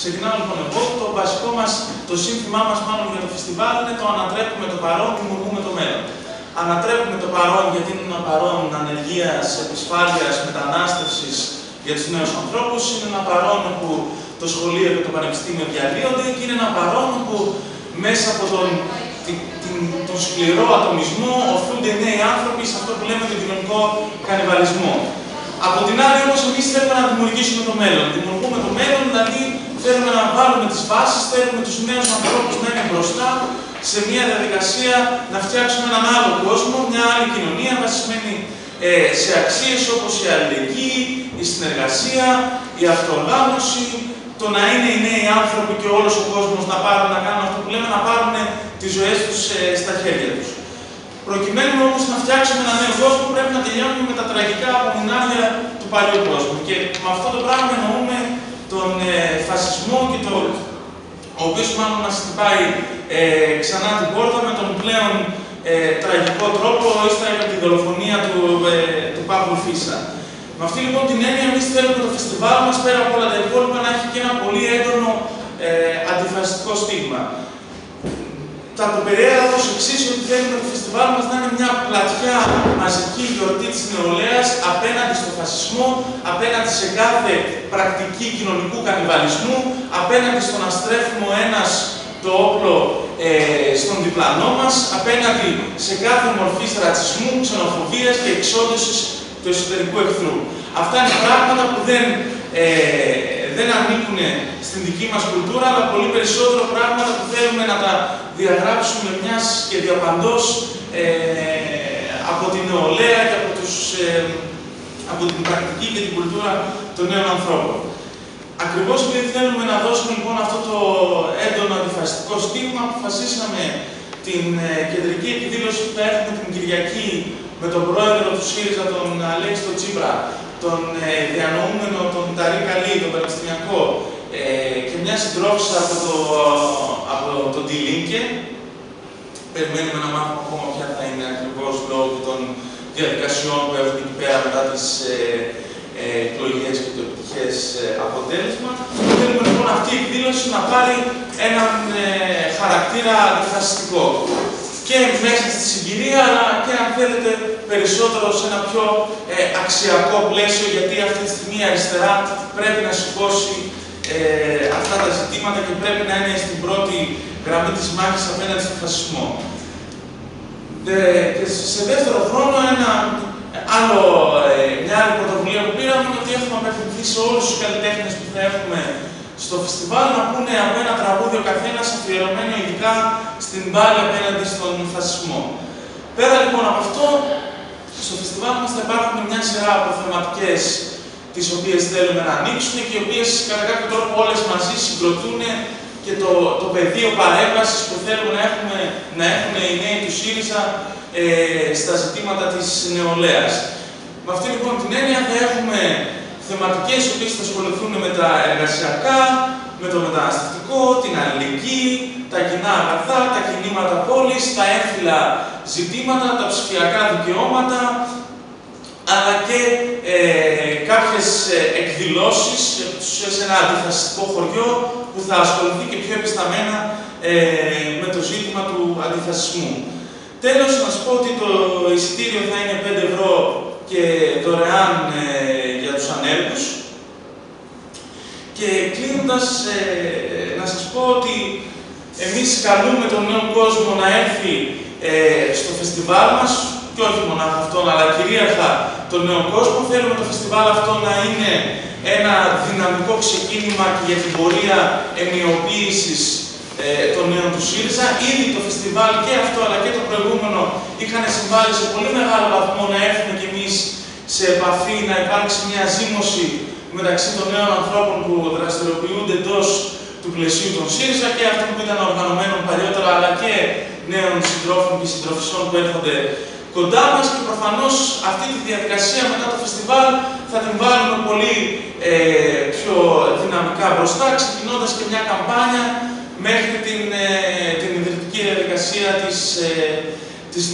Ξεκινάω λοιπόν εγώ. Το βασικό μας, το σύνθημά μας μάλλον για το φεστιβάλ είναι το ανατρέπουμε το παρόν, δημιουργούμε το μέλλον. Ανατρέπουμε το παρόν γιατί είναι ένα παρόν ανεργίας, επισφάλειας, μετανάστευσης για τους νέους ανθρώπους. Είναι ένα παρόν που το σχολείο και το πανεπιστήμιο διαλύονται και είναι ένα παρόν που μέσα από τον, την, την, τον σκληρό ατομισμό οφούνται οι νέοι άνθρωποι σε αυτό που λέμε τον κοινωνικό κανιβαλισμό. Από την άλλη όμως εμείς θέλουμε να δημιουργήσουμε το μέλλον. Δημιουργούμε το μέλλον, δηλαδή θέλουμε να βάλουμε τις βάσεις, θέλουμε τους νέους ανθρώπους να είναι μπροστά σε μια διαδικασία να φτιάξουμε έναν άλλο κόσμο, μια άλλη κοινωνία βασισμένη ε, σε αξίες όπως η αλληλεγγύη, η συνεργασία, η αυτοοργάνωση, το να είναι οι νέοι άνθρωποι και όλος ο κόσμος να πάρουν να κάνουν αυτό που λέμε, να πάρουν τις ζωές τους ε, στα χέρια τους. Προκειμένου όμως να φτιάξουμε ένα νέο κόσμο πρέπει να τελειώνουμε με τα τραγικά απομεινάρια του παλιού κόσμου. Και με αυτό το πράγμα εννοούμε τον ε, φασισμό και το, ο οποίος μάλλον μας χτυπάει ε, ξανά την πόρτα με τον πλέον ε, τραγικό τρόπο, ύστερα με τη δολοφονία του, ε, του Παύλου Φίσα. Με αυτή λοιπόν την έννοια, εμείς θέλουμε το φεστιβάλ μας πέρα από όλα τα υπόλοιπα να έχει και ένα πολύ έντονο ε, αντιφασιστικό στίγμα. Θα το περιέγραφω ως εξής ότι θέλουμε το φεστιβάλ μας να είναι μια πλατιά μαζική γιορτή της νεολαίας απέναντι στο φασισμό, απέναντι σε κάθε πρακτική κοινωνικού κανιβαλισμού, απέναντι στο να στρέφουμε ο ένας το όπλο ε, στον διπλανό μας, απέναντι σε κάθε μορφή ρατσισμού, ξενοφοβίας και εξόντωση του εσωτερικού εχθρού. Αυτά είναι πράγματα που δεν, ε, δεν ανήκουν στην δική μας κουλτούρα, αλλά πολύ περισσότερο πράγματα που θέλουμε να τα διαγράψουμε μιας και διαπαντός ε, από την νεολαία και από, τους, ε, από την πρακτική και την κουλτούρα των νέων ανθρώπων. Ακριβώς επειδή θέλουμε να δώσουμε λοιπόν αυτό το έντονο αντιφασιστικό στίγμα, αποφασίσαμε την ε, κεντρική εκδήλωση που θα έχουμε την Κυριακή με τον πρόεδρο του ΣΥΡΙΖΑ, τον Αλέξη τον Τσίπρα, τον ε, διανοούμενο, τον Ταρή Καλή, τον Πανεπιστημιακό ε, και μια συντρόφισσα από το, από το Τιλίνκε. Περιμένουμε να μάθουμε ακόμα ποια θα είναι ακριβώς λόγω των διαδικασιών που έχουν εκεί πέρα μετά τις ε, ε, εκλογές και το επιτυχές ε, αποτέλεσμα. Θέλουμε λοιπόν αυτή η εκδήλωση να πάρει έναν ε, χαρακτήρα αντιφασιστικό και μέσα στη συγκυρία, αλλά και αν θέλετε περισσότερο σε ένα πιο ε, αξιακό πλαίσιο, γιατί αυτή τη στιγμή η αριστερά πρέπει να σηκώσει ε, αυτά τα ζητήματα και πρέπει να είναι στην πρώτη γραμμή της μάχης απέναντι στον φασισμό. και σε δεύτερο χρόνο, ένα άλλο, ε, μια άλλη πρωτοβουλία που πήραμε είναι ότι έχουμε απευθυνθεί σε όλους τους καλλιτέχνες που θα έχουμε στο φεστιβάλ να πούνε από ένα τραγούδι ο καθένας αφιερωμένο ειδικά στην πάλη απέναντι στον φασισμό. Πέρα λοιπόν από αυτό, στο φεστιβάλ μας θα υπάρχουν μια σειρά από θεματικές τις οποίες θέλουμε να ανοίξουν και οι οποίες κατά κάποιο τρόπο όλες μαζί συγκροτούν και το, το πεδίο παρέμβασης που θέλουμε να, έχουμε, να έχουν οι νέοι του ΣΥΡΙΖΑ ε, στα ζητήματα της νεολαίας. Με αυτή λοιπόν την έννοια θα έχουμε θεματικές οι οποίες θα ασχοληθούν με τα εργασιακά, με το μεταναστευτικό, την αλληλεγγύη, τα κοινά αγαθά, τα κινήματα πόλης, τα έμφυλα ζητήματα, τα ψηφιακά δικαιώματα, αλλά και ε, κάποιες ε, εκδηλώσεις σε ένα αντιφασιστικό χωριό που θα ασχοληθεί και πιο επισταμένα ε, με το ζήτημα του αντιφασισμού. Τέλος, να σας πω ότι το εισιτήριο θα είναι 5 ευρώ και δωρεάν ε, για τους ανέργους. Και κλείνοντας, ε, να σας πω ότι εμείς καλούμε τον νέο κόσμο να έρθει ε, στο φεστιβάλ μας, και όχι μόνο αυτόν, αλλά κυρίαρχα τον νέο κόσμο. Θέλουμε το φεστιβάλ αυτό να είναι ένα δυναμικό ξεκίνημα και για την πορεία ενιοποίησης ε, των νέων του ΣΥΡΙΖΑ. Ήδη το φεστιβάλ και αυτό αλλά και το προηγούμενο είχαν συμβάλει σε πολύ μεγάλο βαθμό να έρθουμε κι εμείς σε επαφή, να υπάρξει μια ζήμωση μεταξύ των νέων ανθρώπων που δραστηριοποιούνται εντός του πλαισίου των ΣΥΡΙΖΑ και αυτών που ήταν οργανωμένων παλιότερα, αλλά και νέων συντρόφων και συντροφισών που έρχονται κοντά μας και προφανώς αυτή τη διαδικασία μετά το φεστιβάλ θα την βάλουμε πολύ ε, πιο δυναμικά μπροστά, ξεκινώντας και μια καμπάνια μέχρι την, ε, την ιδρυτική διαδικασία της, ε, της